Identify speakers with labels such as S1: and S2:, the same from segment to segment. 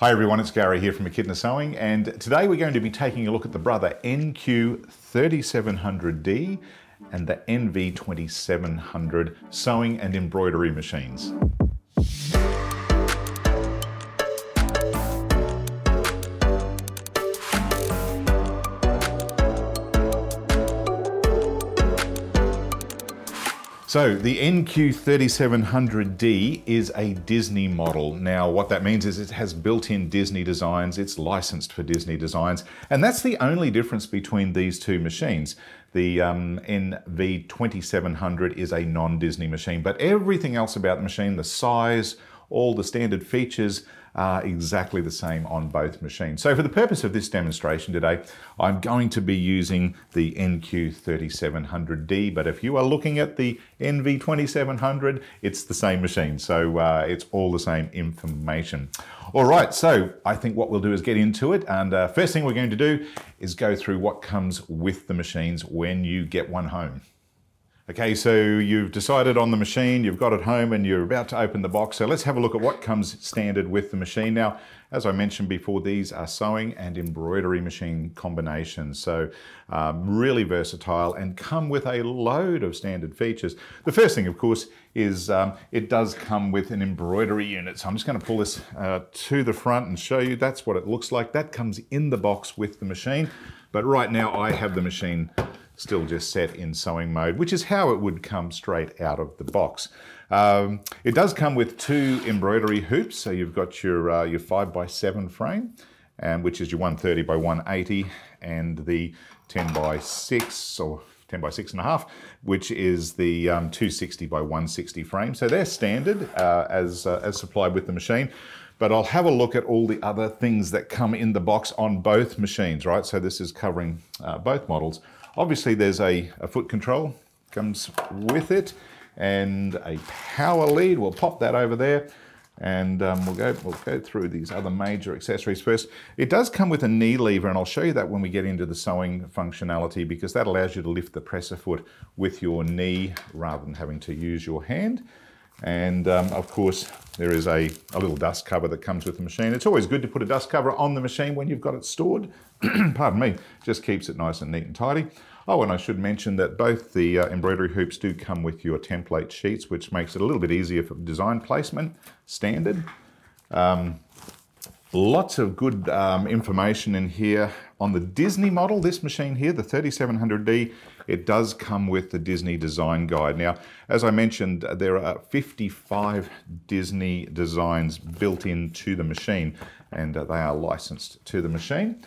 S1: Hi everyone, it's Gary here from Echidna Sewing and today we're going to be taking a look at the Brother NQ3700D and the NV2700 sewing and embroidery machines. So the NQ3700D is a Disney model. Now what that means is it has built-in Disney designs, it's licensed for Disney designs, and that's the only difference between these two machines. The um, NV2700 is a non-Disney machine, but everything else about the machine, the size, all the standard features are exactly the same on both machines. So for the purpose of this demonstration today, I'm going to be using the NQ3700D, but if you are looking at the NV2700, it's the same machine. So uh, it's all the same information. All right, so I think what we'll do is get into it. And uh, first thing we're going to do is go through what comes with the machines when you get one home. Okay, so you've decided on the machine, you've got it home and you're about to open the box. So let's have a look at what comes standard with the machine. Now, as I mentioned before, these are sewing and embroidery machine combinations. So um, really versatile and come with a load of standard features. The first thing, of course, is um, it does come with an embroidery unit. So I'm just gonna pull this uh, to the front and show you that's what it looks like. That comes in the box with the machine. But right now I have the machine still just set in sewing mode, which is how it would come straight out of the box. Um, it does come with two embroidery hoops, so you've got your, uh, your 5 by 7 frame, and which is your 130 by 180, and the 10 by 6 or 10 by 6 and a half, which is the um, 260 by 160 frame. So they're standard uh, as, uh, as supplied with the machine but I'll have a look at all the other things that come in the box on both machines, right? So this is covering uh, both models. Obviously there's a, a foot control comes with it and a power lead. We'll pop that over there and um, we'll, go, we'll go through these other major accessories first. It does come with a knee lever and I'll show you that when we get into the sewing functionality because that allows you to lift the presser foot with your knee rather than having to use your hand. And um, of course, there is a, a little dust cover that comes with the machine. It's always good to put a dust cover on the machine when you've got it stored. Pardon me, just keeps it nice and neat and tidy. Oh, and I should mention that both the uh, embroidery hoops do come with your template sheets, which makes it a little bit easier for design placement, standard. Um, lots of good um, information in here. On the Disney model, this machine here, the 3700D, it does come with the Disney Design Guide. Now, as I mentioned, there are 55 Disney designs built into the machine, and uh, they are licensed to the machine.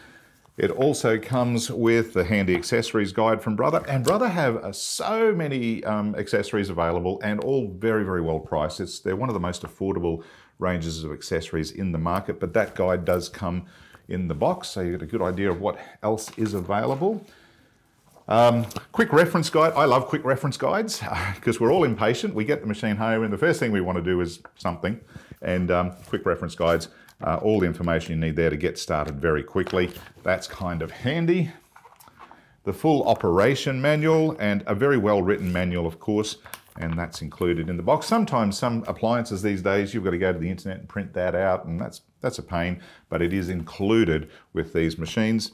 S1: It also comes with the handy accessories guide from Brother, and Brother have uh, so many um, accessories available and all very, very well priced. It's, they're one of the most affordable ranges of accessories in the market, but that guide does come in the box, so you get a good idea of what else is available. Um, quick reference guide. I love quick reference guides because we're all impatient. We get the machine home and the first thing we want to do is something. And um, quick reference guides, uh, all the information you need there to get started very quickly. That's kind of handy. The full operation manual and a very well written manual, of course, and that's included in the box. Sometimes some appliances these days, you've got to go to the internet and print that out, and that's, that's a pain, but it is included with these machines.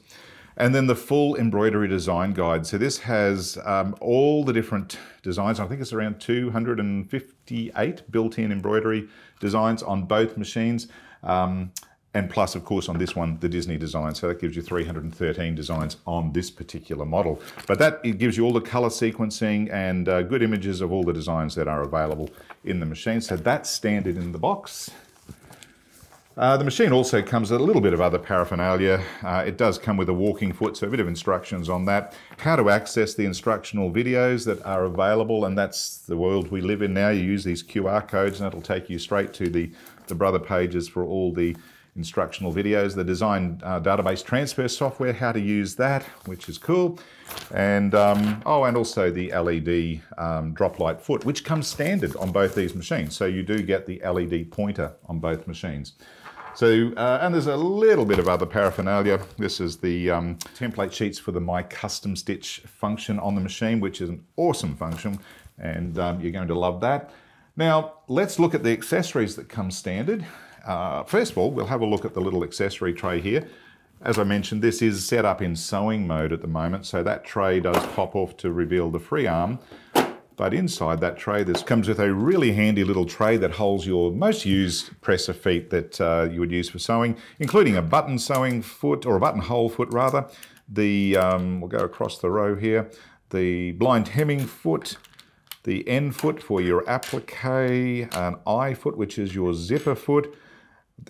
S1: And then the full embroidery design guide. So this has um, all the different designs. I think it's around 258 built-in embroidery designs on both machines. Um, and plus, of course, on this one, the Disney design. So that gives you 313 designs on this particular model. But that it gives you all the color sequencing and uh, good images of all the designs that are available in the machine. So that's standard in the box. Uh, the machine also comes with a little bit of other paraphernalia. Uh, it does come with a walking foot, so a bit of instructions on that. How to access the instructional videos that are available, and that's the world we live in now. You use these QR codes and it'll take you straight to the, the Brother pages for all the instructional videos, the design uh, database transfer software, how to use that, which is cool. And, um, oh, and also the LED um, drop light foot, which comes standard on both these machines. So you do get the LED pointer on both machines. So, uh, and there's a little bit of other paraphernalia. This is the um, template sheets for the My Custom Stitch function on the machine, which is an awesome function, and um, you're going to love that. Now, let's look at the accessories that come standard. uh, first of all, we'll have a look at the little accessory tray here. As I mentioned, this is set up in sewing mode at the moment, so that tray does pop off to reveal the free arm. But inside that tray, this comes with a really handy little tray that holds your most used presser feet that uh, you would use for sewing, including a button sewing foot, or a buttonhole foot rather. The, um, we'll go across the row here, the blind hemming foot, the N foot for your applique, an I foot, which is your zipper foot,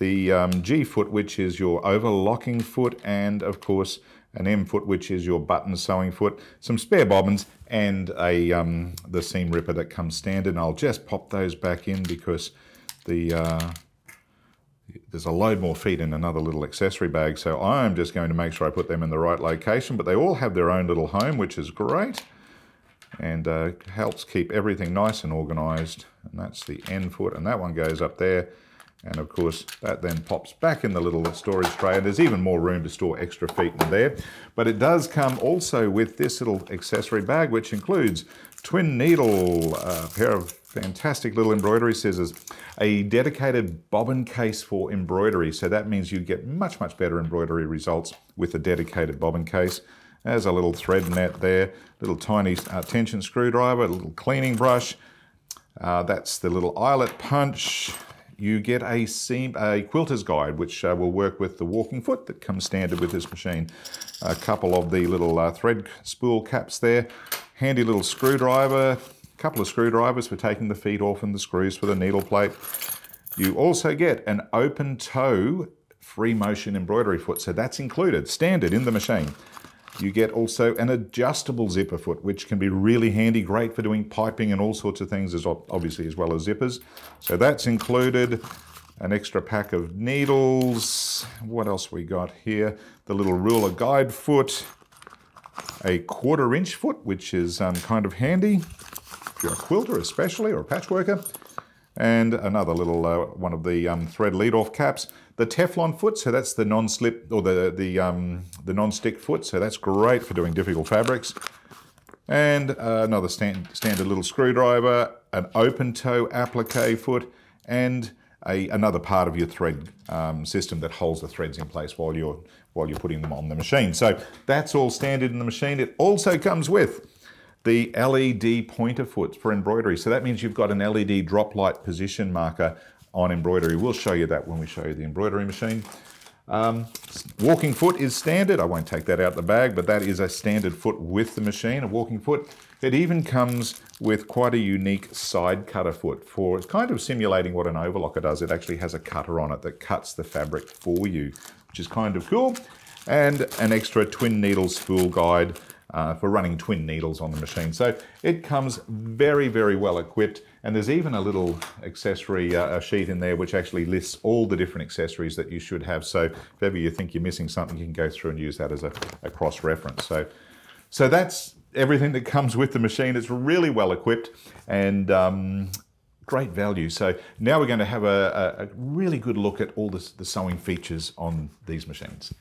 S1: the um, G foot, which is your overlocking foot, and of course an M foot, which is your button sewing foot, some spare bobbins, and a um, the seam ripper that comes standard. And I'll just pop those back in because the uh, there's a load more feet in another little accessory bag. So I'm just going to make sure I put them in the right location, but they all have their own little home, which is great and uh, helps keep everything nice and organized. And that's the N foot, and that one goes up there. And of course, that then pops back in the little storage tray, and there's even more room to store extra feet in there. But it does come also with this little accessory bag, which includes twin needle, a pair of fantastic little embroidery scissors, a dedicated bobbin case for embroidery. So that means you get much, much better embroidery results with a dedicated bobbin case. There's a little thread net there, little tiny uh, tension screwdriver, a little cleaning brush. Uh, that's the little eyelet punch. You get a seam, a quilter's guide, which uh, will work with the walking foot that comes standard with this machine. A couple of the little uh, thread spool caps there. Handy little screwdriver, a couple of screwdrivers for taking the feet off and the screws for the needle plate. You also get an open toe free motion embroidery foot, so that's included, standard in the machine. You get also an adjustable zipper foot, which can be really handy, great for doing piping and all sorts of things, as obviously as well as zippers. So that's included. An extra pack of needles. What else we got here? The little ruler guide foot. A quarter inch foot, which is um, kind of handy. If you're a quilter especially, or a patchworker and another little uh, one of the um, thread lead-off caps. The Teflon foot, so that's the non-slip or the the um, the non-stick foot, so that's great for doing difficult fabrics. And uh, another stand, standard little screwdriver, an open toe applique foot, and a, another part of your thread um, system that holds the threads in place while you're while you're putting them on the machine. So that's all standard in the machine. It also comes with the LED pointer foot for embroidery. So that means you've got an LED drop light position marker on embroidery. We'll show you that when we show you the embroidery machine. Um, walking foot is standard. I won't take that out the bag, but that is a standard foot with the machine, a walking foot. It even comes with quite a unique side cutter foot for it's kind of simulating what an overlocker does. It actually has a cutter on it that cuts the fabric for you, which is kind of cool. And an extra twin needle spool guide uh, for running twin needles on the machine. So it comes very, very well equipped. And there's even a little accessory uh, sheet in there which actually lists all the different accessories that you should have. So if ever you think you're missing something, you can go through and use that as a, a cross-reference. So, so that's everything that comes with the machine. It's really well equipped and um, great value. So now we're going to have a, a, really good look at all this, the sewing features on these machines.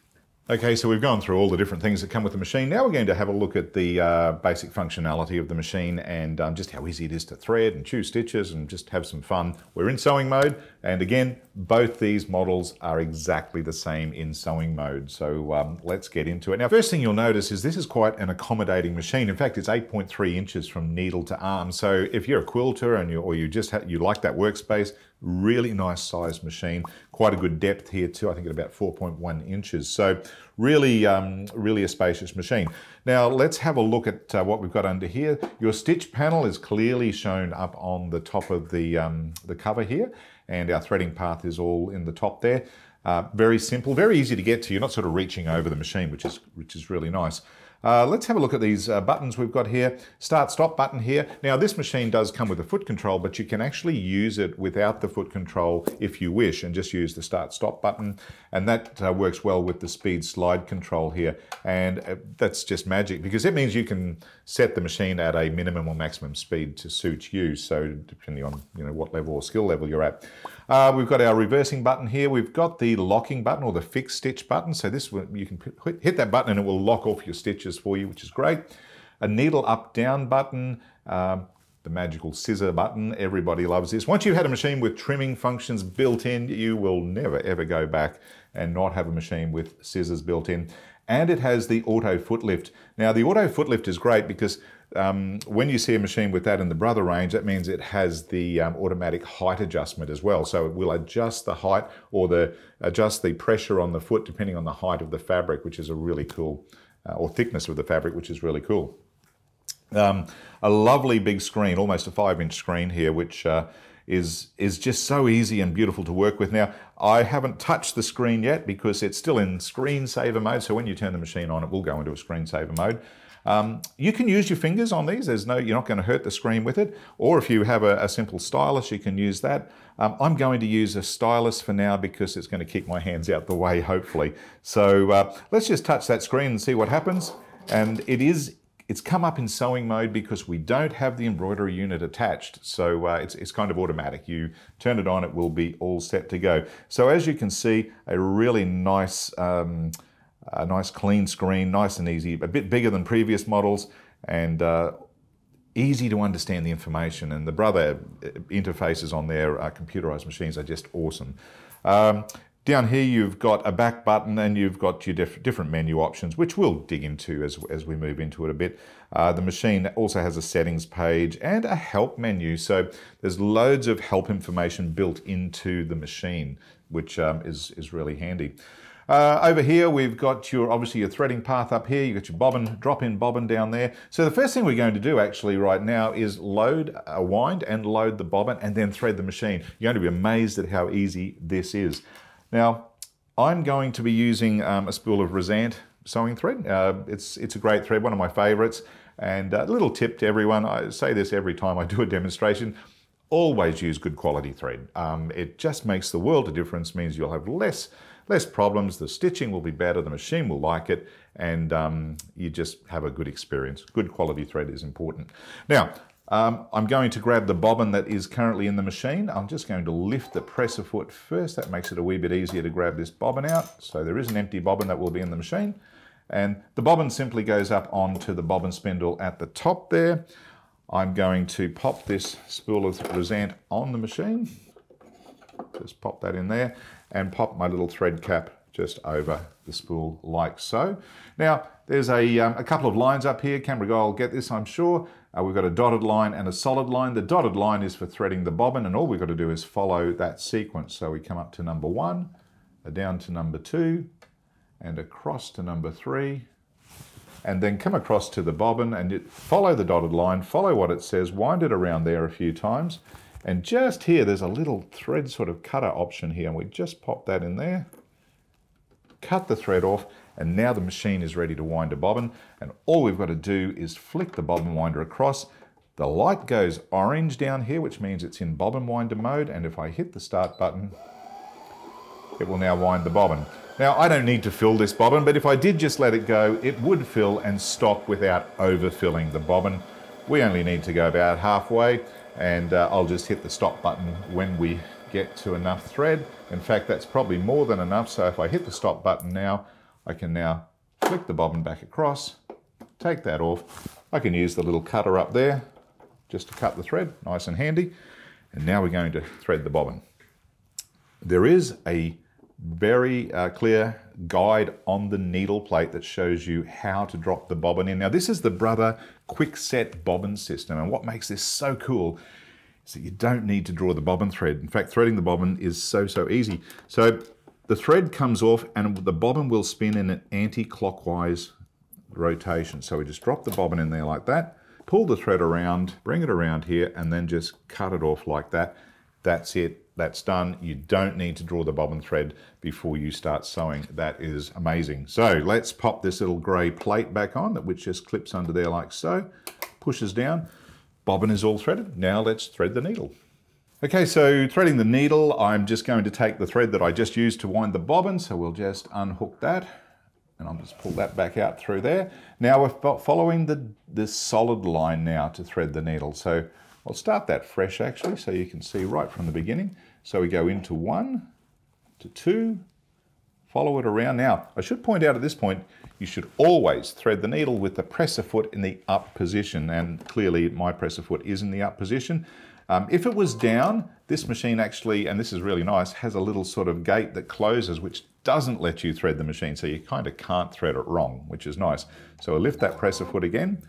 S1: Okay, so we've gone through all the different things that come with the machine. Now we're going to have a look at the uh, basic functionality of the machine and um, just how easy it is to thread and choose stitches and just have some fun. We're in sewing mode, and again, both these models are exactly the same in sewing mode. So um, let's get into it. Now, first thing you'll notice is this is quite an accommodating machine. In fact, it's 8.3 inches from needle to arm. So if you're a quilter and you or you just you like that workspace, Really nice sized machine, quite a good depth here too, I think at about 4.1 inches. So really, um, really a spacious machine. Now let's have a look at uh, what we've got under here. Your stitch panel is clearly shown up on the top of the, um, the cover here and our threading path is all in the top there. Uh, very simple, very easy to get to. You're not sort of reaching over the machine, which is, which is really nice. Uh, let's have a look at these uh, buttons we've got here. Start stop button here. Now this machine does come with a foot control, but you can actually use it without the foot control if you wish and just use the start stop button. And that uh, works well with the speed slide control here. And uh, that's just magic because it means you can set the machine at a minimum or maximum speed to suit you. So depending on you know what level or skill level you're at. Uh, we've got our reversing button here. We've got the locking button or the fixed stitch button. So this one you can hit that button and it will lock off your stitches for you, which is great. A needle up down button. Um, the magical scissor button. Everybody loves this. Once you've had a machine with trimming functions built in, you will never ever go back and not have a machine with scissors built in. And it has the auto foot lift. Now the auto foot lift is great because um, when you see a machine with that in the Brother range, that means it has the um, automatic height adjustment as well. So it will adjust the height or the adjust the pressure on the foot depending on the height of the fabric, which is a really cool, uh, or thickness of the fabric, which is really cool. Um, a lovely big screen, almost a five inch screen here, which uh, is, is just so easy and beautiful to work with. Now, I haven't touched the screen yet because it's still in screensaver mode. So when you turn the machine on, it will go into a screensaver mode. Um, you can use your fingers on these. There's no, you're not going to hurt the screen with it. Or if you have a, a simple stylus, you can use that. Um, I'm going to use a stylus for now because it's going to keep my hands out the way, hopefully. So uh, let's just touch that screen and see what happens. And it is it's come up in sewing mode because we don't have the embroidery unit attached. So uh, it's, it's kind of automatic. You turn it on, it will be all set to go. So as you can see, a really nice, um, a nice clean screen, nice and easy, a bit bigger than previous models and uh, easy to understand the information. And the Brother uh, interfaces on their uh, computerized machines are just awesome. Um, down here you've got a back button and you've got your diff different menu options, which we'll dig into as, as we move into it a bit. Uh, the machine also has a settings page and a help menu. So there's loads of help information built into the machine, which um, is, is really handy. Uh, over here, we've got your, obviously your threading path up here. You've got your bobbin, drop-in bobbin down there. So the first thing we're going to do actually right now is load a wind and load the bobbin and then thread the machine. You're going to be amazed at how easy this is. Now, I'm going to be using um, a spool of Rasant sewing thread. Uh, it's, it's a great thread, one of my favorites. And a little tip to everyone, I say this every time I do a demonstration, always use good quality thread. Um, it just makes the world a difference, means you'll have less, less problems, the stitching will be better, the machine will like it, and um, you just have a good experience. Good quality thread is important. Now, um, I'm going to grab the bobbin that is currently in the machine. I'm just going to lift the presser foot first. That makes it a wee bit easier to grab this bobbin out. So there is an empty bobbin that will be in the machine. And the bobbin simply goes up onto the bobbin spindle at the top there. I'm going to pop this spool of Rasant on the machine. Just pop that in there and pop my little thread cap just over the spool like so. Now, there's a, um, a couple of lines up here. Camera guy will get this, I'm sure. Uh, we've got a dotted line and a solid line. The dotted line is for threading the bobbin and all we've got to do is follow that sequence. So we come up to number one, down to number two, and across to number three, and then come across to the bobbin and follow the dotted line, follow what it says, wind it around there a few times. And just here, there's a little thread sort of cutter option here, and we just pop that in there, cut the thread off, and now the machine is ready to wind a bobbin. And all we've got to do is flick the bobbin winder across. The light goes orange down here, which means it's in bobbin winder mode. And if I hit the start button, it will now wind the bobbin. Now, I don't need to fill this bobbin, but if I did just let it go, it would fill and stop without overfilling the bobbin. We only need to go about halfway, and uh, I'll just hit the stop button when we get to enough thread. In fact, that's probably more than enough, so if I hit the stop button now, I can now flick the bobbin back across, take that off. I can use the little cutter up there just to cut the thread, nice and handy. And now we're going to thread the bobbin. There is a very uh, clear guide on the needle plate that shows you how to drop the bobbin in. Now this is the Brother quick set bobbin system and what makes this so cool is that you don't need to draw the bobbin thread. In fact, threading the bobbin is so, so easy. So the thread comes off and the bobbin will spin in an anti-clockwise rotation. So we just drop the bobbin in there like that, pull the thread around, bring it around here, and then just cut it off like that. That's it, that's done. You don't need to draw the bobbin thread before you start sewing. That is amazing. So let's pop this little gray plate back on, that which just clips under there like so, pushes down. Bobbin is all threaded. Now let's thread the needle. Okay, so threading the needle, I'm just going to take the thread that I just used to wind the bobbin, so we'll just unhook that, and I'll just pull that back out through there. Now we're following the, this solid line now to thread the needle. So I'll start that fresh actually, so you can see right from the beginning. So we go into one, to two, follow it around. Now, I should point out at this point, you should always thread the needle with the presser foot in the up position. And clearly my presser foot is in the up position. Um, if it was down, this machine actually, and this is really nice, has a little sort of gate that closes, which doesn't let you thread the machine. So you kind of can't thread it wrong, which is nice. So I lift that presser foot again,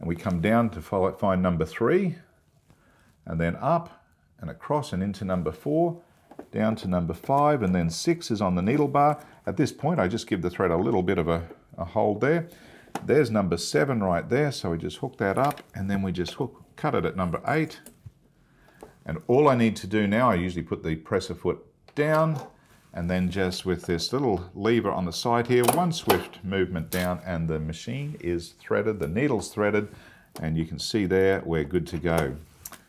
S1: and we come down to follow, find number three, and then up and across and into number four, down to number five, and then six is on the needle bar. At this point, I just give the thread a little bit of a, a hold there. There's number seven right there, so we just hook that up, and then we just hook, cut it at number eight, and all I need to do now, I usually put the presser foot down and then just with this little lever on the side here, one swift movement down and the machine is threaded, the needle's threaded, and you can see there, we're good to go.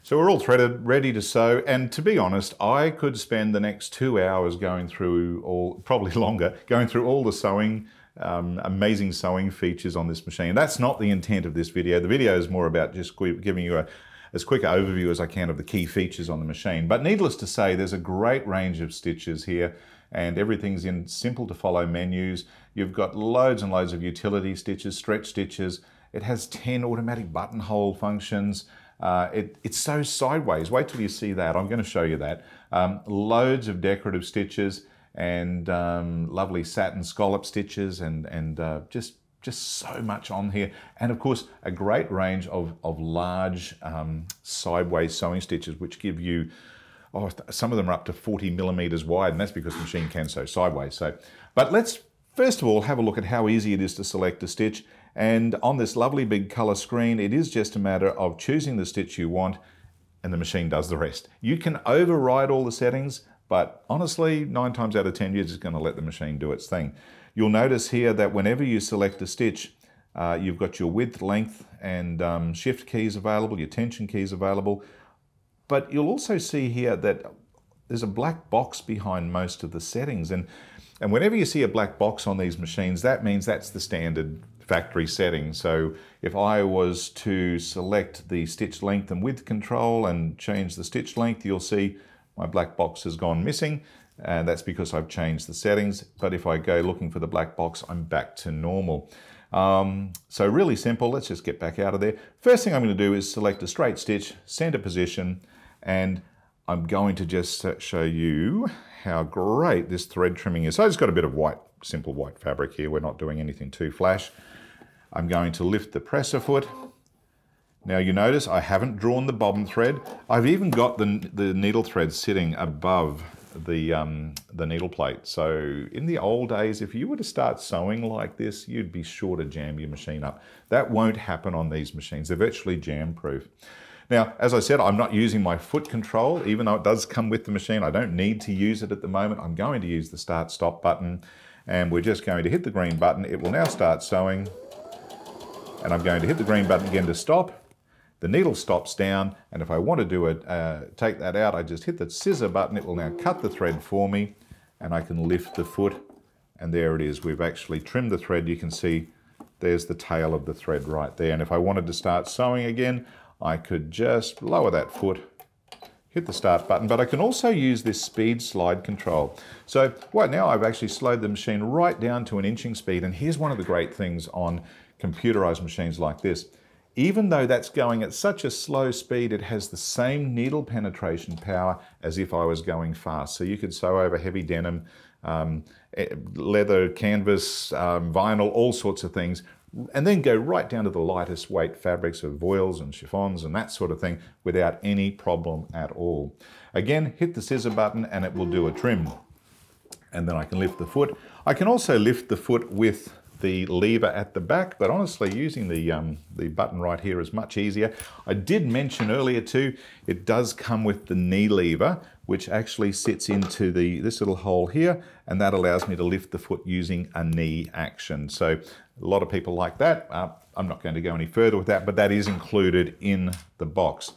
S1: So we're all threaded, ready to sew, and to be honest, I could spend the next two hours going through all, probably longer, going through all the sewing, um, amazing sewing features on this machine. That's not the intent of this video. The video is more about just giving you a, as quick an overview as I can of the key features on the machine. But needless to say, there's a great range of stitches here and everything's in simple to follow menus. You've got loads and loads of utility stitches, stretch stitches. It has 10 automatic buttonhole functions. Uh, it, it sews sideways. Wait till you see that. I'm going to show you that. Um, loads of decorative stitches and um, lovely satin scallop stitches and, and uh, just just so much on here. And of course, a great range of, of large um, sideways sewing stitches, which give you, oh, some of them are up to 40 millimeters wide, and that's because the machine can sew sideways. So, but let's first of all have a look at how easy it is to select a stitch. And on this lovely big color screen, it is just a matter of choosing the stitch you want and the machine does the rest. You can override all the settings, but honestly, nine times out of 10, you're just gonna let the machine do its thing. You'll notice here that whenever you select a stitch, uh, you've got your width, length, and um, shift keys available, your tension keys available. But you'll also see here that there's a black box behind most of the settings. And, and whenever you see a black box on these machines, that means that's the standard factory setting. So if I was to select the stitch length and width control and change the stitch length, you'll see my black box has gone missing and that's because I've changed the settings. But if I go looking for the black box, I'm back to normal. Um, so really simple, let's just get back out of there. First thing I'm going to do is select a straight stitch, center position, and I'm going to just show you how great this thread trimming is. So I just got a bit of white, simple white fabric here. We're not doing anything too flash. I'm going to lift the presser foot. Now you notice I haven't drawn the bobbin thread. I've even got the, the needle thread sitting above the, um, the needle plate. So in the old days, if you were to start sewing like this, you'd be sure to jam your machine up. That won't happen on these machines. They're virtually jam proof. Now, as I said, I'm not using my foot control, even though it does come with the machine. I don't need to use it at the moment. I'm going to use the start stop button and we're just going to hit the green button. It will now start sewing and I'm going to hit the green button again to stop the needle stops down, and if I want to do it, uh, take that out, I just hit the scissor button. It will now cut the thread for me, and I can lift the foot, and there it is. We've actually trimmed the thread. You can see there's the tail of the thread right there. And if I wanted to start sewing again, I could just lower that foot, hit the start button, but I can also use this speed slide control. So right now I've actually slowed the machine right down to an inching speed, and here's one of the great things on computerized machines like this even though that's going at such a slow speed, it has the same needle penetration power as if I was going fast. So you could sew over heavy denim, um, eh, leather, canvas, um, vinyl, all sorts of things, and then go right down to the lightest weight fabrics of voiles and chiffons and that sort of thing without any problem at all. Again, hit the scissor button and it will do a trim. And then I can lift the foot. I can also lift the foot with the lever at the back, but honestly using the, um, the button right here is much easier. I did mention earlier too, it does come with the knee lever, which actually sits into the this little hole here, and that allows me to lift the foot using a knee action. So a lot of people like that. Uh, I'm not going to go any further with that, but that is included in the box.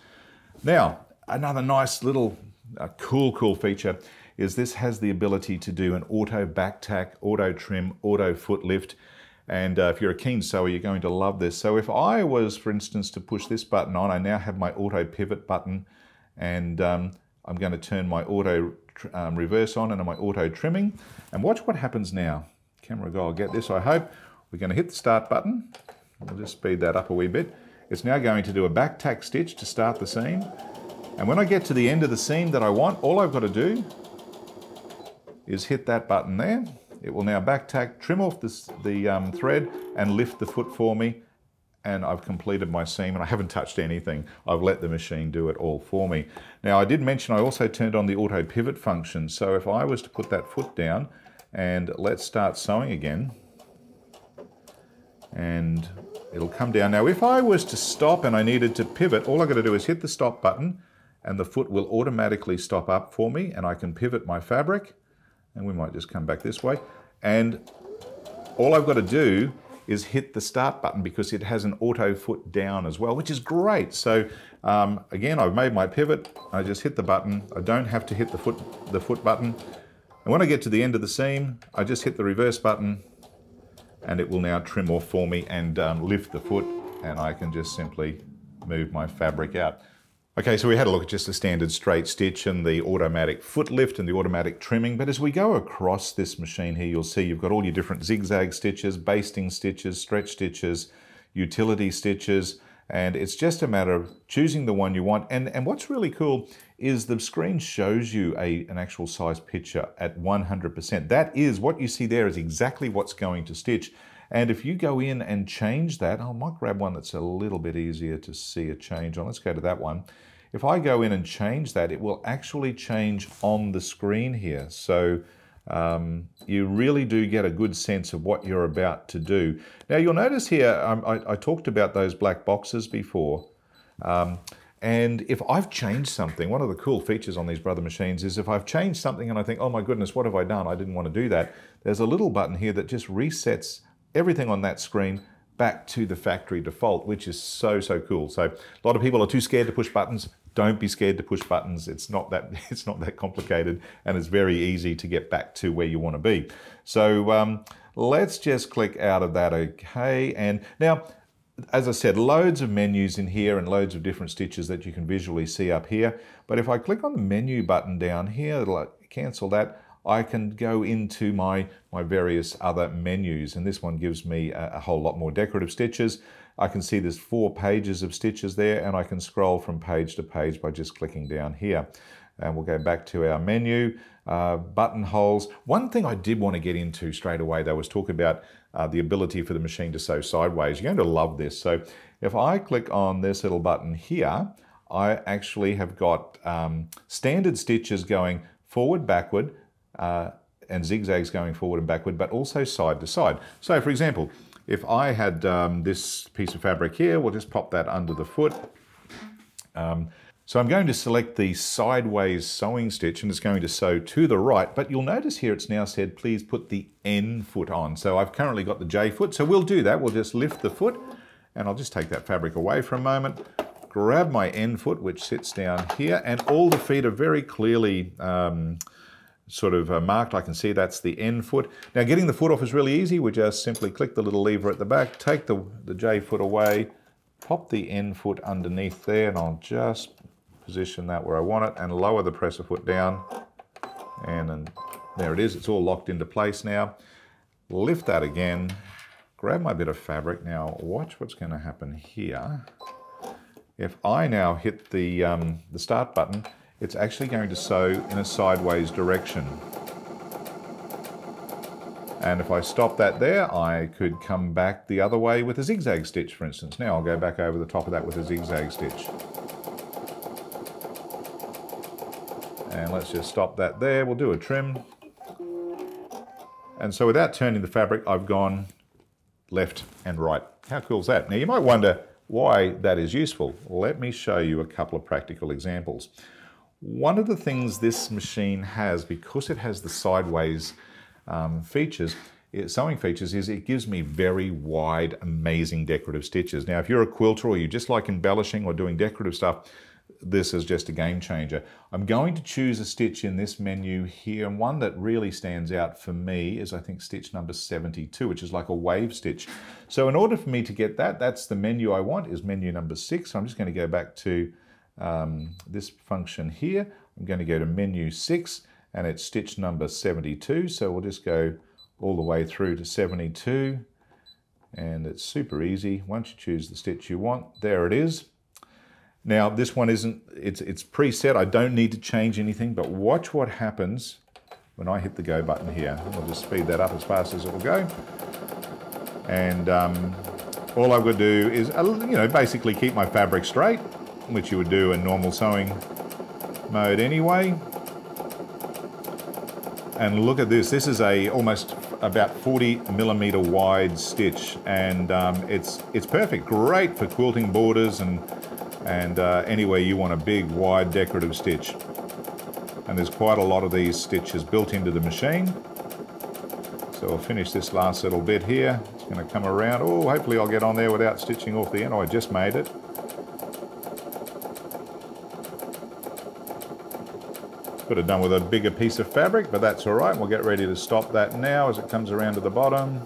S1: Now, another nice little uh, cool, cool feature is this has the ability to do an auto back tack, auto trim, auto foot lift. And uh, if you're a keen sewer, you're going to love this. So if I was, for instance, to push this button on, I now have my auto pivot button and um, I'm going to turn my auto um, reverse on and my auto trimming. And watch what happens now. Camera guy will get this, I hope. We're going to hit the start button. We'll just speed that up a wee bit. It's now going to do a back tack stitch to start the seam. And when I get to the end of the seam that I want, all I've got to do is hit that button there. It will now back tack, trim off this, the um, thread and lift the foot for me and I've completed my seam and I haven't touched anything. I've let the machine do it all for me. Now I did mention I also turned on the auto pivot function. So if I was to put that foot down and let's start sewing again and it'll come down. Now if I was to stop and I needed to pivot, all I've got to do is hit the stop button and the foot will automatically stop up for me and I can pivot my fabric and we might just come back this way. And all I've got to do is hit the start button because it has an auto foot down as well, which is great. So um, again, I've made my pivot. I just hit the button. I don't have to hit the foot, the foot button. And when I get to the end of the seam, I just hit the reverse button and it will now trim off for me and um, lift the foot and I can just simply move my fabric out. Okay, so we had a look at just the standard straight stitch and the automatic foot lift and the automatic trimming, but as we go across this machine here, you'll see you've got all your different zigzag stitches, basting stitches, stretch stitches, utility stitches, and it's just a matter of choosing the one you want. And, and what's really cool is the screen shows you a, an actual size picture at 100%. That is, what you see there is exactly what's going to stitch. And if you go in and change that, I might grab one that's a little bit easier to see a change on. Let's go to that one. If I go in and change that, it will actually change on the screen here. So um, you really do get a good sense of what you're about to do. Now you'll notice here, um, I, I, talked about those black boxes before. Um, and if I've changed something, one of the cool features on these Brother machines is if I've changed something and I think, oh my goodness, what have I done? I didn't want to do that. There's a little button here that just resets everything on that screen back to the factory default, which is so, so cool. So a lot of people are too scared to push buttons. Don't be scared to push buttons. It's not that, it's not that complicated and it's very easy to get back to where you want to be. So um, let's just click out of that, okay? And now, as I said, loads of menus in here and loads of different stitches that you can visually see up here. But if I click on the menu button down here, it'll cancel that. I can go into my, my various other menus and this one gives me a, a, whole lot more decorative stitches. I can see there's four pages of stitches there and I can scroll from page to page by just clicking down here. And we'll go back to our menu, uh, buttonholes. One thing I did want to get into straight away though was talk about uh, the ability for the machine to sew sideways. You're going to love this. So if I click on this little button here, I actually have got um, standard stitches going forward, backward, uh, and zigzags going forward and backward, but also side to side. So for example, if I had um, this piece of fabric here, we'll just pop that under the foot. Um, so I'm going to select the sideways sewing stitch and it's going to sew to the right, but you'll notice here it's now said, please put the N foot on. So I've currently got the J foot, so we'll do that. We'll just lift the foot and I'll just take that fabric away for a moment, grab my N foot, which sits down here, and all the feet are very clearly um, sort of uh, marked. I can see that's the N foot. Now getting the foot off is really easy. We just simply click the little lever at the back, take the, the J foot away, pop the N foot underneath there, and I'll just position that where I want it and lower the presser foot down. And, and there it is. It's all locked into place now. Lift that again, grab my bit of fabric. Now watch what's going to happen here. If I now hit the, um, the start button, it's actually going to sew in a sideways direction. And if I stop that there, I could come back the other way with a zigzag stitch, for instance. Now I'll go back over the top of that with a zigzag stitch. And let's just stop that there. We'll do a trim. And so without turning the fabric, I've gone left and right. How cool is that? Now you might wonder why that is useful. Let me show you a couple of practical examples. One of the things this machine has, because it has the sideways um, features, sewing features, is it gives me very wide, amazing decorative stitches. Now, if you're a quilter or you just like embellishing or doing decorative stuff, this is just a game changer. I'm going to choose a stitch in this menu here, and one that really stands out for me is I think stitch number 72, which is like a wave stitch. So in order for me to get that, that's the menu I want, is menu number six. So I'm just going to go back to um, this function here. I'm going to go to menu 6 and it's stitch number 72. So we'll just go all the way through to 72 and it's super easy. Once you choose the stitch you want, there it is. Now this one isn't, it's, it's preset. I don't need to change anything, but watch what happens when I hit the go button here. I'll just speed that up as fast as it will go. And um, all I've got to do is, uh, you know, basically keep my fabric straight, which you would do in normal sewing mode anyway. And look at this, this is a almost about 40 millimeter wide stitch and um, it's, it's perfect, great for quilting borders and, and uh, anywhere you want a big wide decorative stitch. And there's quite a lot of these stitches built into the machine. So we'll finish this last little bit here. It's going to come around. Oh, hopefully I'll get on there without stitching off the end. Oh, I just made it. Could have done with a bigger piece of fabric, but that's all right. We'll get ready to stop that now as it comes around to the bottom.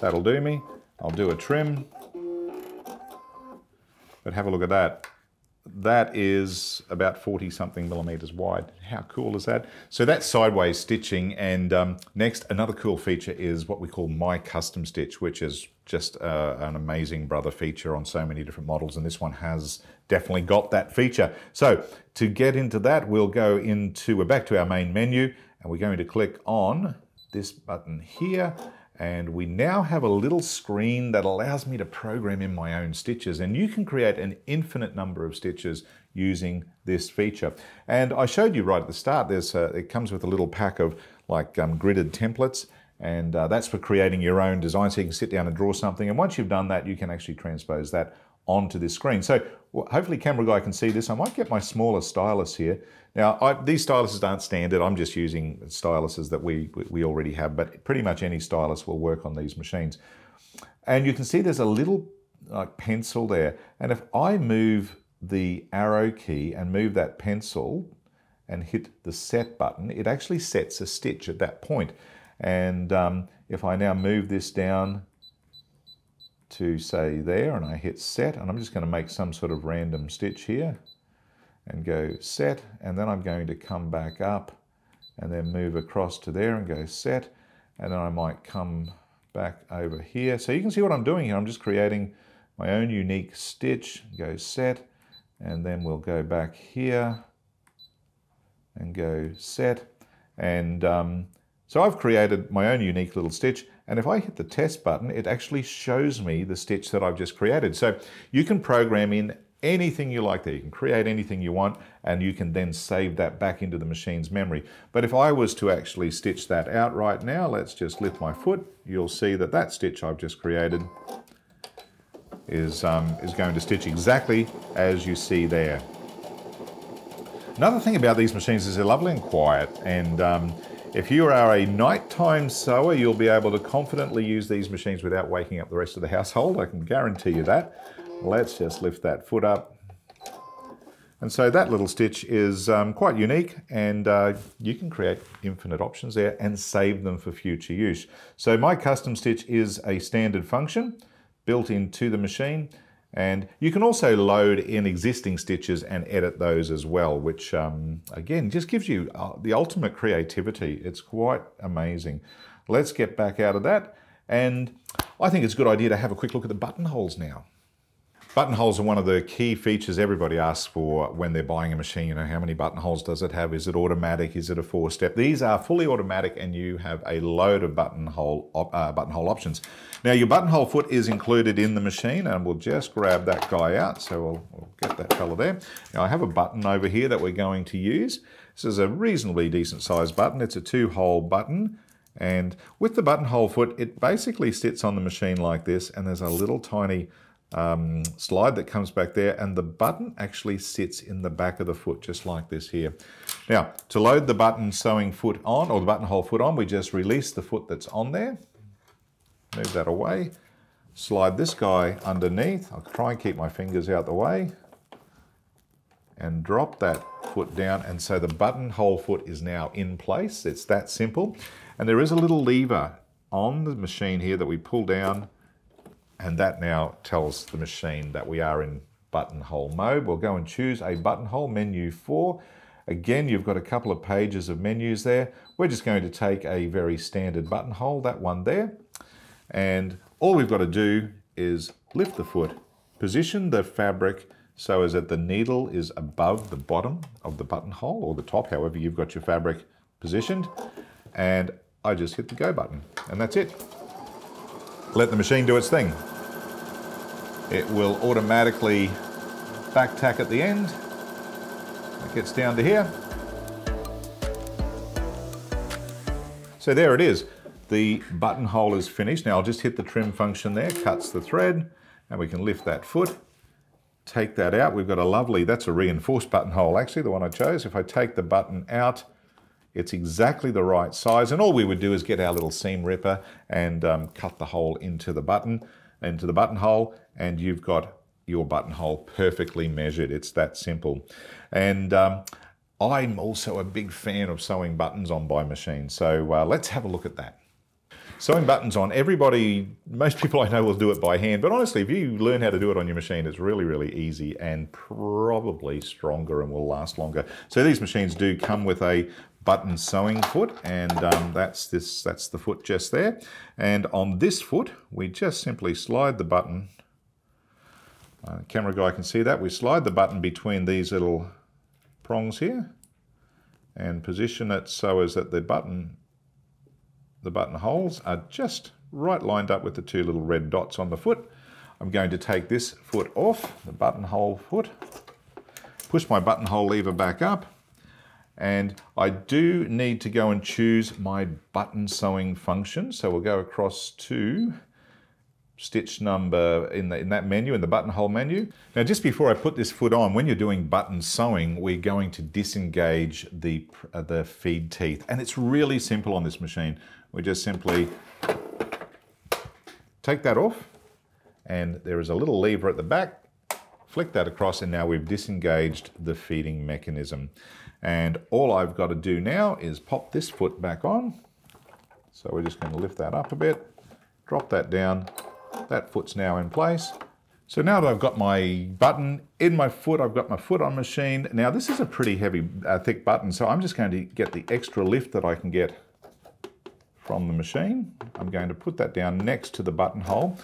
S1: That'll do me. I'll do a trim. But have a look at that that is about 40 something millimeters wide. How cool is that? So that's sideways stitching. And um, next, another cool feature is what we call My Custom Stitch, which is just uh, an amazing brother feature on so many different models. And this one has definitely got that feature. So to get into that, we'll go into, we're back to our main menu and we're going to click on this button here and we now have a little screen that allows me to program in my own stitches and you can create an infinite number of stitches using this feature. And I showed you right at the start, there's a, it comes with a little pack of like um, gridded templates and uh, that's for creating your own design so you can sit down and draw something and once you've done that you can actually transpose that onto this screen. So well, hopefully camera guy can see this. I might get my smaller stylus here. Now, I, these styluses aren't standard. I'm just using styluses that we, we already have, but pretty much any stylus will work on these machines. And you can see there's a little like pencil there. And if I move the arrow key and move that pencil and hit the set button, it actually sets a stitch at that point. And um, if I now move this down to say there and I hit set and I'm just going to make some sort of random stitch here and go set and then I'm going to come back up and then move across to there and go set and then I might come back over here. So you can see what I'm doing here. I'm just creating my own unique stitch, go set and then we'll go back here and go set and um, so I've created my own unique little stitch and if I hit the test button, it actually shows me the stitch that I've just created. So you can program in anything you like there. You can create anything you want and you can then save that back into the machine's memory. But if I was to actually stitch that out right now, let's just lift my foot, you'll see that that stitch I've just created is, um, is going to stitch exactly as you see there. Another thing about these machines is they're lovely and quiet and um, if you are a nighttime sewer, you'll be able to confidently use these machines without waking up the rest of the household. I can guarantee you that. Let's just lift that foot up. And so that little stitch is um, quite unique and uh, you can create infinite options there and save them for future use. So my custom stitch is a standard function built into the machine and you can also load in existing stitches and edit those as well, which um, again, just gives you uh, the ultimate creativity. It's quite amazing. Let's get back out of that. And I think it's a good idea to have a quick look at the buttonholes now. Buttonholes are one of the key features everybody asks for when they're buying a machine. You know, how many buttonholes does it have? Is it automatic? Is it a four step? These are fully automatic and you have a load of buttonhole, uh, buttonhole options. Now your buttonhole foot is included in the machine and we'll just grab that guy out. So we'll, we'll get that fella there. Now I have a button over here that we're going to use. This is a reasonably decent sized button. It's a two hole button. And with the buttonhole foot, it basically sits on the machine like this and there's a little tiny um, slide that comes back there and the button actually sits in the back of the foot just like this here. Now to load the button sewing foot on or the buttonhole foot on we just release the foot that's on there, move that away, slide this guy underneath, I'll try and keep my fingers out the way. And drop that foot down and so the buttonhole foot is now in place. It's that simple. And there is a little lever on the machine here that we pull down and that now tells the machine that we are in buttonhole mode. We'll go and choose a buttonhole, menu 4, Again, you've got a couple of pages of menus there. We're just going to take a very standard buttonhole, that one there, and all we've got to do is lift the foot, position the fabric so as that the needle is above the bottom of the buttonhole or the top, however you've got your fabric positioned, and I just hit the go button, and that's it. Let the machine do its thing. It will automatically back tack at the end. It gets down to here. So there it is. The buttonhole is finished. Now I'll just hit the trim function there, cuts the thread, and we can lift that foot, take that out. We've got a lovely, that's a reinforced buttonhole actually, the one I chose. If I take the button out, it's exactly the right size. And all we would do is get our little seam ripper and um, cut the hole into the button, into the buttonhole, and you've got your buttonhole perfectly measured. It's that simple. And um, I'm also a big fan of sewing buttons on by machine. So uh, let's have a look at that. Sewing buttons on, everybody, most people I know will do it by hand, but honestly, if you learn how to do it on your machine, it's really, really easy and probably stronger and will last longer. So these machines do come with a button sewing foot and um, that's this that's the foot just there. And on this foot we just simply slide the button. Uh, camera guy can see that. We slide the button between these little prongs here and position it so as that the button the button holes are just right lined up with the two little red dots on the foot. I'm going to take this foot off the buttonhole foot push my buttonhole lever back up and I do need to go and choose my button sewing function. So we'll go across to stitch number in, the, in that menu, in the buttonhole menu. Now just before I put this foot on, when you're doing button sewing, we're going to disengage the, uh, the feed teeth. And it's really simple on this machine. We just simply take that off and there is a little lever at the back, flick that across and now we've disengaged the feeding mechanism. And all I've got to do now is pop this foot back on. So we're just going to lift that up a bit, drop that down. That foot's now in place. So now that I've got my button in my foot, I've got my foot on machine. Now this is a pretty heavy, uh, thick button, so I'm just going to get the extra lift that I can get from the machine. I'm going to put that down next to the buttonhole.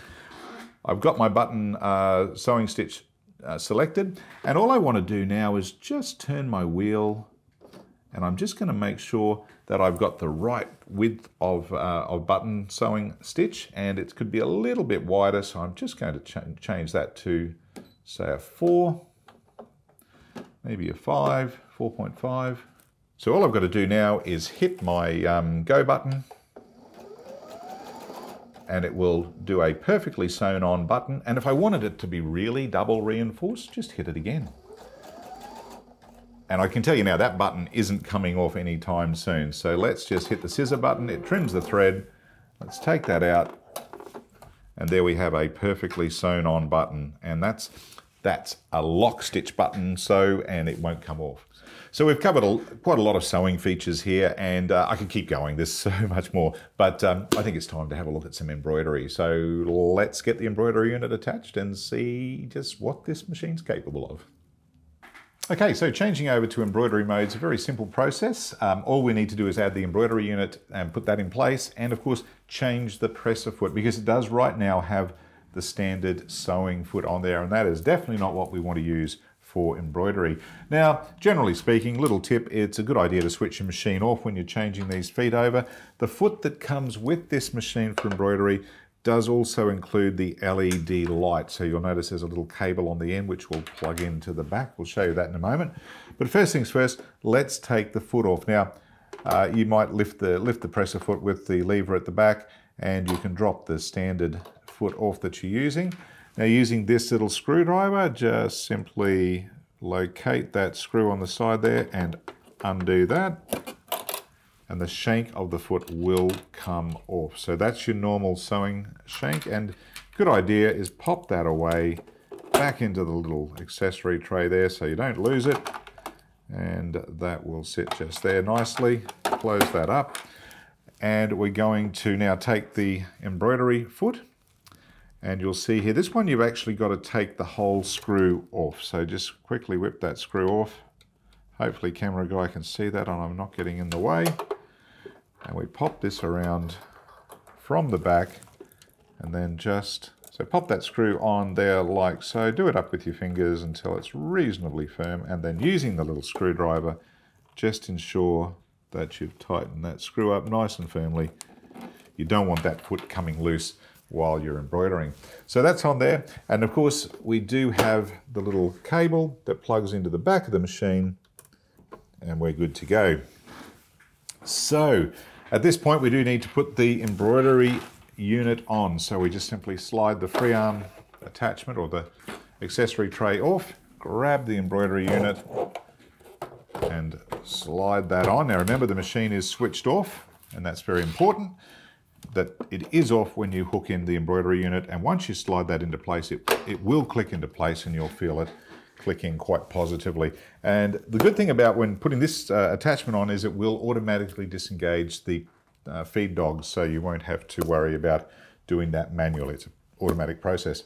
S1: I've got my button uh, sewing stitch uh, selected, and all I want to do now is just turn my wheel and I'm just going to make sure that I've got the right width of, uh, of button sewing stitch and it could be a little bit wider so I'm just going to ch change that to say a 4 maybe a 5 4.5 so all I've got to do now is hit my um, go button and it will do a perfectly sewn on button and if I wanted it to be really double reinforced just hit it again and I can tell you now that button isn't coming off anytime soon. So let's just hit the scissor button. It trims the thread. Let's take that out. And there we have a perfectly sewn on button. And that's, that's a lock stitch button so, and it won't come off. So we've covered a, quite a lot of sewing features here and uh, I could keep going, there's so much more, but um, I think it's time to have a look at some embroidery. So let's get the embroidery unit attached and see just what this machine's capable of. Okay, so changing over to embroidery mode is a very simple process. Um, all we need to do is add the embroidery unit and put that in place and of course change the presser foot because it does right now have the standard sewing foot on there and that is definitely not what we want to use for embroidery. Now, generally speaking, little tip, it's a good idea to switch your machine off when you're changing these feet over. The foot that comes with this machine for embroidery does also include the LED light. So you'll notice there's a little cable on the end which will plug into the back. We'll show you that in a moment. But first things first, let's take the foot off. Now, uh, you might lift the, lift the presser foot with the lever at the back and you can drop the standard foot off that you're using. Now using this little screwdriver, just simply locate that screw on the side there and undo that and the shank of the foot will come off. So that's your normal sewing shank and good idea is pop that away back into the little accessory tray there so you don't lose it and that will sit just there nicely. Close that up and we're going to now take the embroidery foot and you'll see here, this one you've actually got to take the whole screw off. So just quickly whip that screw off, Hopefully camera guy can see that and I'm not getting in the way. And we pop this around from the back and then just, so pop that screw on there like so. Do it up with your fingers until it's reasonably firm and then using the little screwdriver, just ensure that you've tightened that screw up nice and firmly. You don't want that foot coming loose while you're embroidering. So that's on there. And of course, we do have the little cable that plugs into the back of the machine and we're good to go. So at this point, we do need to put the embroidery unit on. So we just simply slide the free arm attachment or the accessory tray off, grab the embroidery unit and slide that on. Now remember the machine is switched off and that's very important that it is off when you hook in the embroidery unit and once you slide that into place it, it will click into place and you'll feel it clicking quite positively. And the good thing about when putting this uh, attachment on is it will automatically disengage the uh, feed dogs so you won't have to worry about doing that manually. It's an automatic process.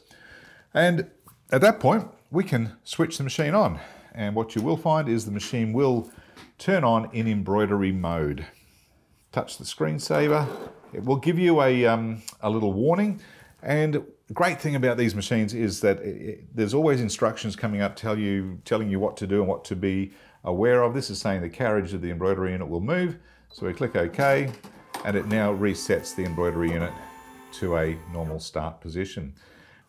S1: And at that point, we can switch the machine on. And what you will find is the machine will turn on in embroidery mode. Touch the screensaver. It will give you a, um, a little warning. And the great thing about these machines is that it, it, there's always instructions coming up tell you, telling you what to do and what to be aware of. This is saying the carriage of the embroidery unit will move. So we click OK, and it now resets the embroidery unit to a normal start position.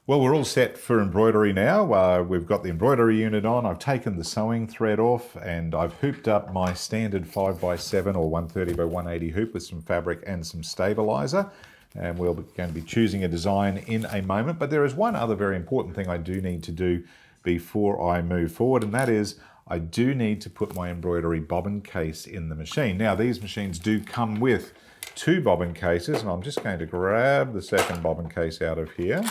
S1: Well, we're all set for embroidery now. Uh, we've got the embroidery unit on. I've taken the sewing thread off and I've hooped up my standard 5x7 or 130 by 180 hoop with some fabric and some stabilizer and we're going to be choosing a design in a moment. But there is one other very important thing I do need to do before I move forward, and that is I do need to put my embroidery bobbin case in the machine. Now, these machines do come with two bobbin cases, and I'm just going to grab the second bobbin case out of here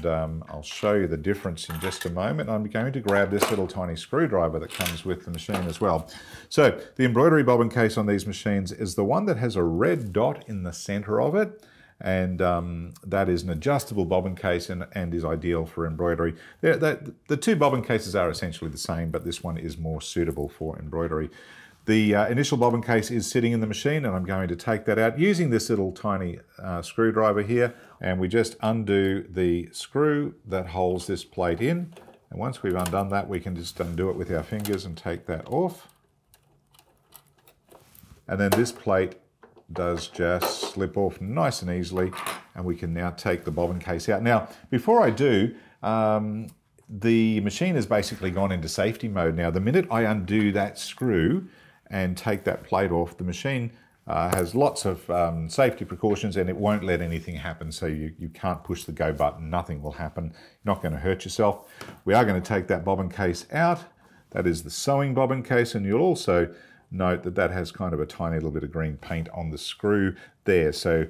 S1: and um, I'll show you the difference in just a moment. I'm going to grab this little tiny screwdriver that comes with the machine as well. So the embroidery bobbin case on these machines is the one that has a red dot in the center of it and um, that is an adjustable bobbin case and, and is ideal for embroidery. The, the two bobbin cases are essentially the same, but this one is more suitable for embroidery. The uh, initial bobbin case is sitting in the machine and I'm going to take that out using this little tiny uh, screwdriver here and we just undo the screw that holds this plate in and once we've undone that we can just undo it with our fingers and take that off and then this plate does just slip off nice and easily and we can now take the bobbin case out. Now before I do um, the machine has basically gone into safety mode now. The minute I undo that screw and take that plate off. The machine uh, has lots of um, safety precautions and it won't let anything happen. So you, you can't push the go button, nothing will happen. You're not going to hurt yourself. We are going to take that bobbin case out. That is the sewing bobbin case and you'll also note that that has kind of a tiny little bit of green paint on the screw there. So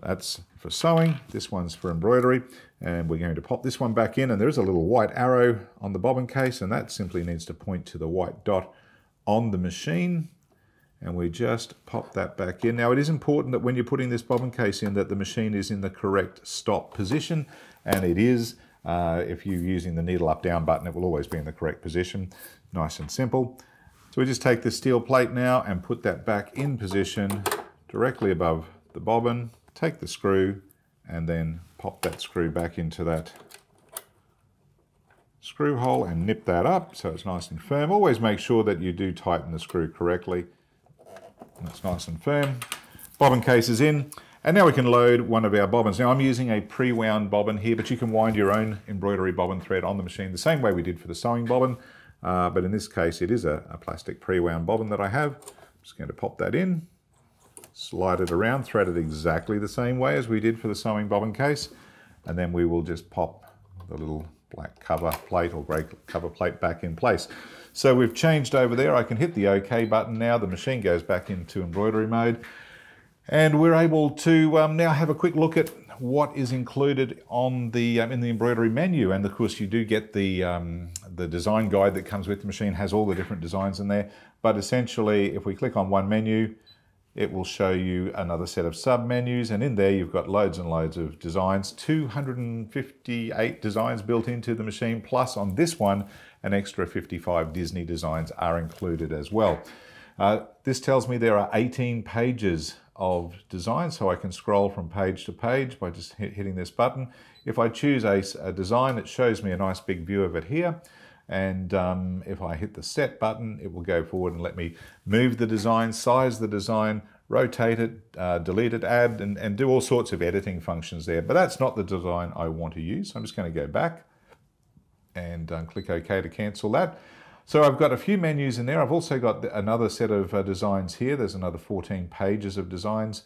S1: that's for sewing. This one's for embroidery. And we're going to pop this one back in and there's a little white arrow on the bobbin case and that simply needs to point to the white dot on the machine and we just pop that back in. Now it is important that when you're putting this bobbin case in that the machine is in the correct stop position and it is. Uh, if you're using the needle up down button it will always be in the correct position. Nice and simple. So we just take the steel plate now and put that back in position directly above the bobbin, take the screw and then pop that screw back into that screw hole and nip that up so it's nice and firm. Always make sure that you do tighten the screw correctly. That's nice and firm. Bobbin case is in. And now we can load one of our bobbins. Now I'm using a pre-wound bobbin here, but you can wind your own embroidery bobbin thread on the machine the same way we did for the sewing bobbin. Uh, but in this case, it is a, a plastic pre-wound bobbin that I have. I'm just going to pop that in, slide it around, thread it exactly the same way as we did for the sewing bobbin case. And then we will just pop the little black cover plate or grey cover plate back in place. So we've changed over there. I can hit the OK button now. The machine goes back into embroidery mode. And we're able to um, now have a quick look at what is included on the um, in the embroidery menu. And of course, you do get the um, the design guide that comes with the machine has all the different designs in there. But essentially, if we click on one menu, it will show you another set of sub-menus and in there you've got loads and loads of designs, 258 designs built into the machine, plus on this one, an extra 55 Disney designs are included as well. Uh, this tells me there are 18 pages of design, so I can scroll from page to page by just hitting this button. If I choose a, a, design, it shows me a nice big view of it here. And um, if I hit the set button, it will go forward and let me move the design, size the design, rotate it, uh, delete it, add, and, and do all sorts of editing functions there. But that's not the design I want to use. So I'm just going to go back and um, click OK to cancel that. So I've got a few menus in there. I've also got another set of uh, designs here. There's another 14 pages of designs.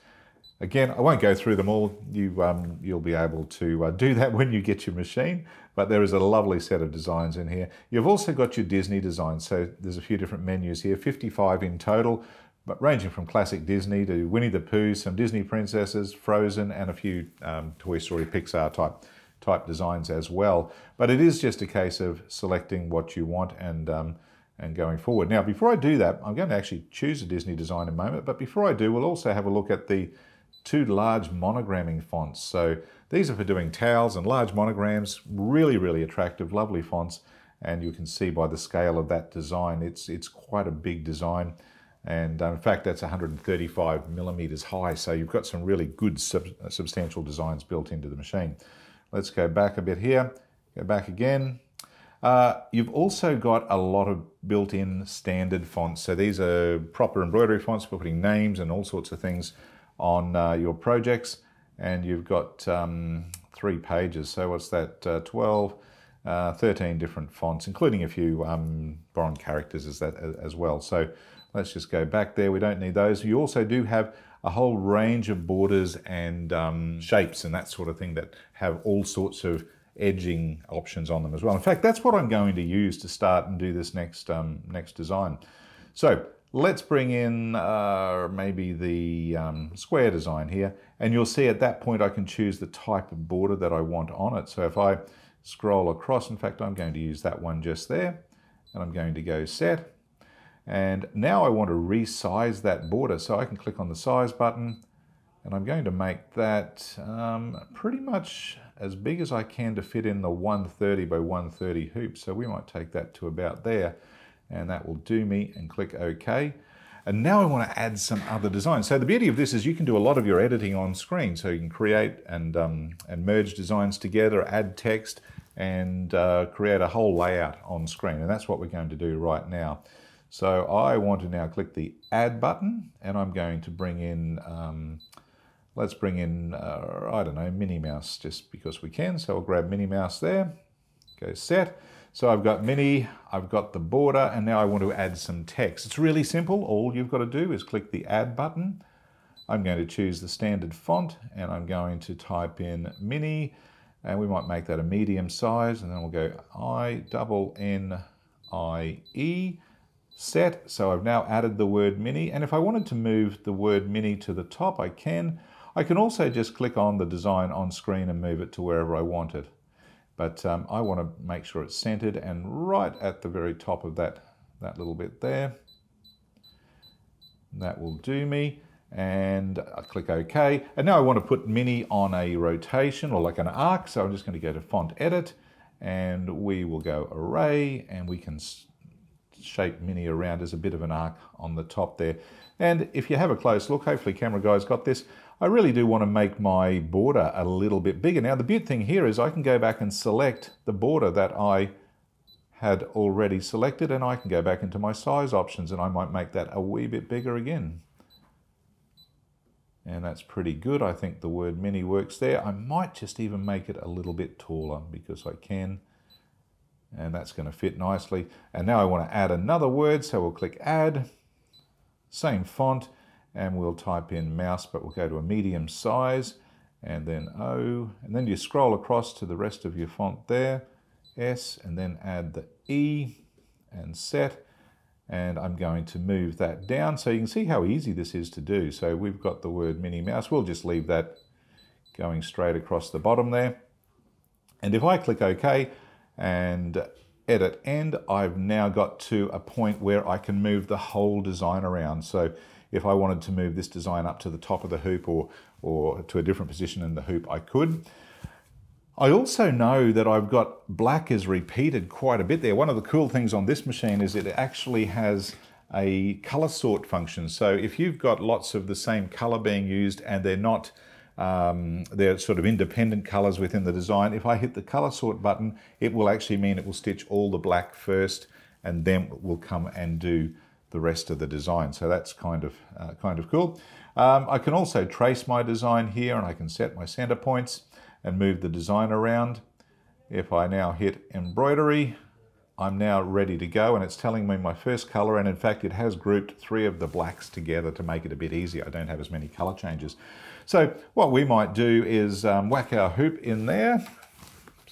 S1: Again, I won't go through them all. You, um, you'll be able to uh, do that when you get your machine, but there is a lovely set of designs in here. You've also got your Disney designs, so there's a few different menus here, 55 in total, but ranging from classic Disney to Winnie the Pooh, some Disney princesses, Frozen, and a few um, Toy Story Pixar type type designs as well. But it is just a case of selecting what you want and um, and going forward. Now, before I do that, I'm going to actually choose a Disney design in a moment, but before I do, we'll also have a look at the two large monogramming fonts. So these are for doing towels and large monograms, really, really attractive, lovely fonts. And you can see by the scale of that design, it's, it's quite a big design. And uh, in fact, that's 135 millimeters high. So you've got some really good sub substantial designs built into the machine. Let's go back a bit here, go back again. Uh, you've also got a lot of built-in standard fonts. So these are proper embroidery fonts for putting names and all sorts of things on uh, your projects and you've got um, three pages. So what's that, uh, 12, uh, 13 different fonts, including a few um, borrowed characters as, that, as well. So let's just go back there. We don't need those. You also do have a whole range of borders and um, shapes and that sort of thing that have all sorts of edging options on them as well. In fact, that's what I'm going to use to start and do this next, um, next design. So Let's bring in uh, maybe the um, square design here. And you'll see at that point I can choose the type of border that I want on it. So if I scroll across, in fact, I'm going to use that one just there. And I'm going to go set. And now I want to resize that border. So I can click on the size button and I'm going to make that um, pretty much as big as I can to fit in the 130 by 130 hoop. So we might take that to about there and that will do me and click OK. And now I want to add some other designs. So the beauty of this is you can do a lot of your editing on screen. So you can create and, um, and merge designs together, add text, and uh, create a whole layout on screen. And that's what we're going to do right now. So I want to now click the Add button, and I'm going to bring in, um, let's bring in, uh, I don't know, Minnie Mouse, just because we can. So I'll grab Minnie Mouse there, go Set. So I've got Minnie, I've got the border, and now I want to add some text. It's really simple. All you've got to do is click the Add button. I'm going to choose the standard font, and I'm going to type in Minnie and we might make that a medium size, and then we'll go I double N I E set. So I've now added the word Minnie and if I wanted to move the word Minnie to the top, I can. I can also just click on the design on screen and move it to wherever I want it. But um, I want to make sure it's centered and right at the very top of that, that little bit there. That will do me. And I click OK. And now I want to put Minnie on a rotation or like an arc. So I'm just going to go to Font Edit and we will go Array and we can shape Minnie around as a bit of an arc on the top there. And if you have a close look, hopefully camera guys got this, I really do want to make my border a little bit bigger. Now the beaut thing here is I can go back and select the border that I had already selected and I can go back into my size options and I might make that a wee bit bigger again. And that's pretty good. I think the word Minnie works there. I might just even make it a little bit taller because I can. And that's going to fit nicely. And now I want to add another word, so we'll click Add. Same font and we'll type in mouse, but we'll go to a medium size and then O, and then you scroll across to the rest of your font there, S, and then add the E and set, and I'm going to move that down so you can see how easy this is to do. So we've got the word Minnie Mouse, we'll just leave that going straight across the bottom there. And if I click OK and edit end, I've now got to a point where I can move the whole design around. So If I wanted to move this design up to the top of the hoop or, or to a different position in the hoop, I could. I also know that I've got black is repeated quite a bit there. One of the cool things on this machine is it actually has a color sort function. So if you've got lots of the same color being used and they're not, um, they're sort of independent colors within the design, if I hit the color sort button, it will actually mean it will stitch all the black first and then will come and do the rest of the design. So that's kind of, uh, kind of cool. Um, I can also trace my design here and I can set my center points and move the design around. If I now hit embroidery, I'm now ready to go and it's telling me my first color and in fact it has grouped three of the blacks together to make it a bit easier. I don't have as many color changes. So what we might do is um, whack our hoop in there.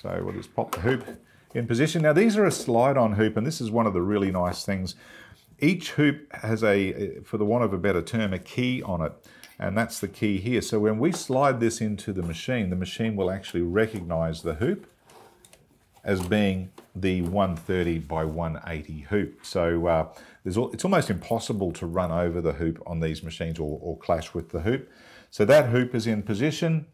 S1: So we'll just pop the hoop in position. Now these are a slide-on hoop and this is one of the really nice things. Each hoop has a, for the want of a better term, a key on it and that's the key here. So when we slide this into the machine, the machine will actually recognize the hoop as being the 130 by 180 hoop. So uh, it's almost impossible to run over the hoop on these machines or, or clash with the hoop. So that hoop is in position.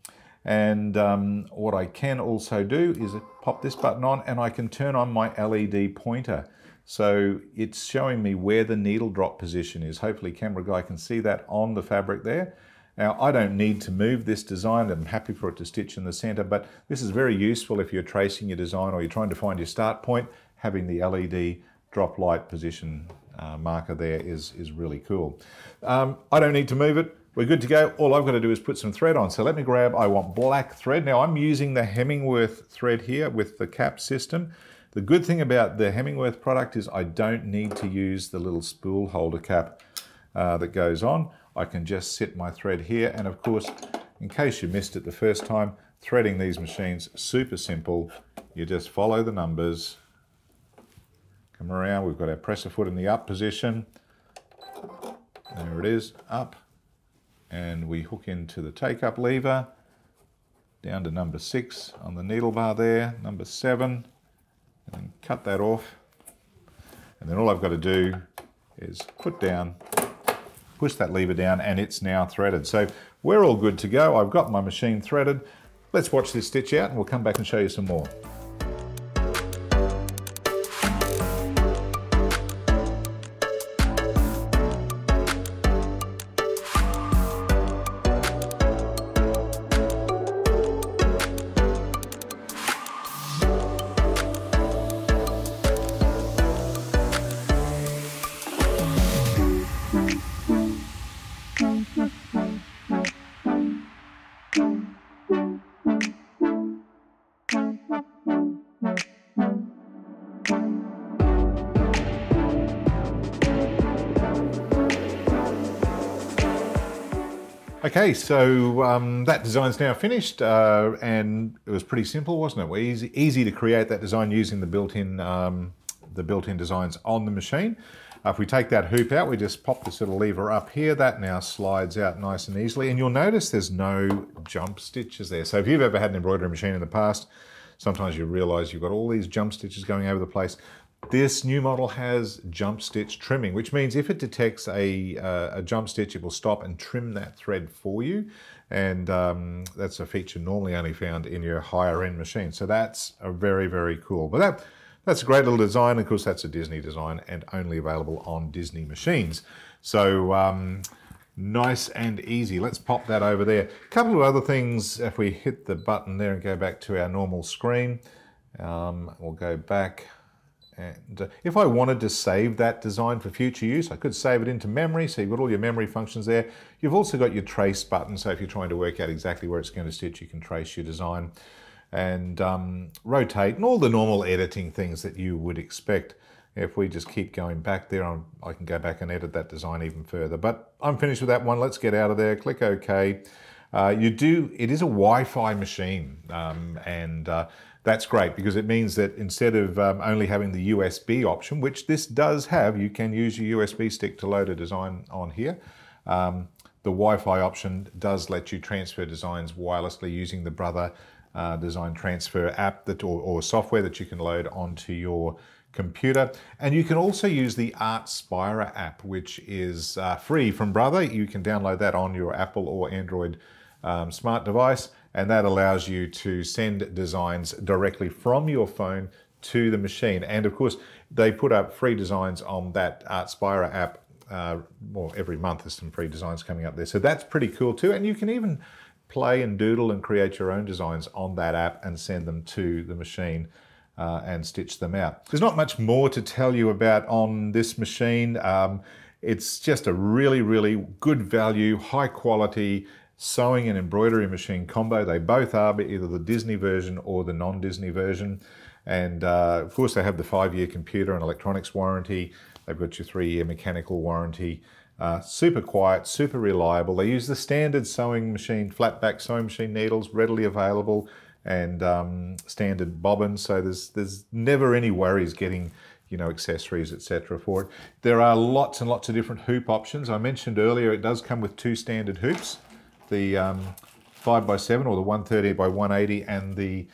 S1: And um, what I can also do is pop this button on and I can turn on my LED pointer. So it's showing me where the needle drop position is. Hopefully camera guy can see that on the fabric there. Now I don't need to move this design, I'm happy for it to stitch in the center, but this is very useful if you're tracing your design or you're trying to find your start point, having the LED drop light position uh, marker there is, is really cool. Um, I don't need to move it, we're good to go. All I've got to do is put some thread on. So let me grab, I want black thread. Now I'm using the Hemingworth thread here with the cap system. The good thing about the Hemingworth product is I don't need to use the little spool holder cap uh, that goes on. I can just sit my thread here. And of course, in case you missed it the first time, threading these machines, super simple. You just follow the numbers, come around. We've got our presser foot in the up position. There it is, up. And we hook into the take up lever, down to number six on the needle bar there, number seven, and cut that off. And then all I've got to do is put down push that lever down and it's now threaded. So we're all good to go. I've got my machine threaded. Let's watch this stitch out and we'll come back and show you some more. Okay, so um, that design's now finished uh, and it was pretty simple, wasn't it? Easy, easy to create that design using the built-in um, the built-in designs on the machine. Uh, if we take that hoop out, we just pop this little lever up here. That now slides out nice and easily. And you'll notice there's no jump stitches there. So if you've ever had an embroidery machine in the past, sometimes you realize you've got all these jump stitches going over the place. This new model has jump stitch trimming, which means if it detects a, uh, a jump stitch, it will stop and trim that thread for you. And um, that's a feature normally only found in your higher end machine. So that's a very, very cool. But that, that's a great little design. Of course, that's a Disney design and only available on Disney machines. So um, nice and easy. Let's pop that over there. A couple of other things, if we hit the button there and go back to our normal screen, um, we'll go back and uh, if I wanted to save that design for future use, I could save it into memory. So you've got all your memory functions there. You've also got your trace button. So if you're trying to work out exactly where it's going to stitch, you can trace your design and um, rotate and all the normal editing things that you would expect. If we just keep going back there, I'm, i can go back and edit that design even further. But I'm finished with that one. Let's get out of there. Click OK. Uh, you do, it is a Wi-Fi machine um, and uh, that's great because it means that instead of um, only having the USB option, which this does have, you can use your USB stick to load a design on here. Um, the Wi-Fi option does let you transfer designs wirelessly using the Brother uh, Design Transfer app that or, or, software that you can load onto your computer. And you can also use the Artspira app, which is uh, free from Brother. You can download that on your Apple or Android um, smart device, and that allows you to send designs directly from your phone to the machine. And of course, they put up free designs on that Artspira app. Uh, well, every month there's some free designs coming up there. So that's pretty cool too. And you can even play and doodle and create your own designs on that app and send them to the machine uh, and stitch them out. There's not much more to tell you about on this machine. Um, it's just a really, really good value, high quality sewing and embroidery machine combo. They both are, but either the Disney version or the non-Disney version. And uh, of course, they have the five-year computer and electronics warranty. They've got your three-year mechanical warranty. Uh, super quiet, super reliable. They use the standard sewing machine, flat back sewing machine needles, readily available and um, standard bobbins. So there's there's never any worries getting you know accessories etc for it. There are lots and lots of different hoop options. I mentioned earlier it does come with two standard hoops, the um, 5 by 7 or the 130 by 180 and the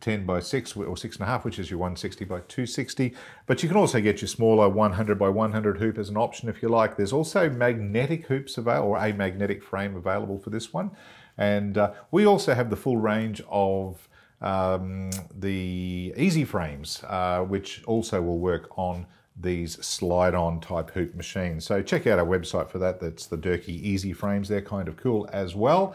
S1: 10 by 6 or 6.5, which is your 160 by 260. But you can also get your smaller 100 by 100 hoop as an option if you like. There's also magnetic hoops available, or a magnetic frame available for this one. And uh, we also have the full range of um, the easy frames, uh, which also will work on these slide-on type hoop machines. So check out our website for that. That's the Durkee Easy Frames. They're kind of cool as well.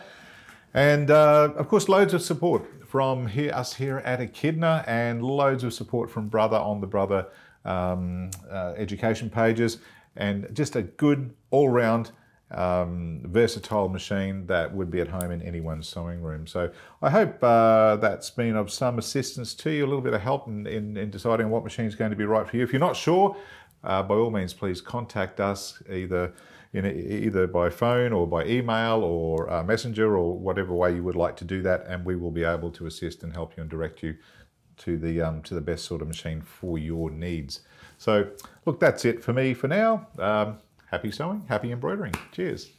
S1: And uh, of course, loads of support from here, us here at Echidna and loads of support from Brother on the Brother um, uh, education pages and just a good all-round um, versatile machine that would be at home in anyone's sewing room. So I hope uh, that's been of some assistance to you, a little bit of help in, in, in deciding what machine is going to be right for you. If you're not sure, uh, by all means, please contact us either in either by phone or by email or uh, messenger or whatever way you would like to do that, and we will be able to assist and help you and direct you to the um, to the best sort of machine for your needs. So, look, that's it for me for now. Um, happy sewing, happy embroidering. Cheers.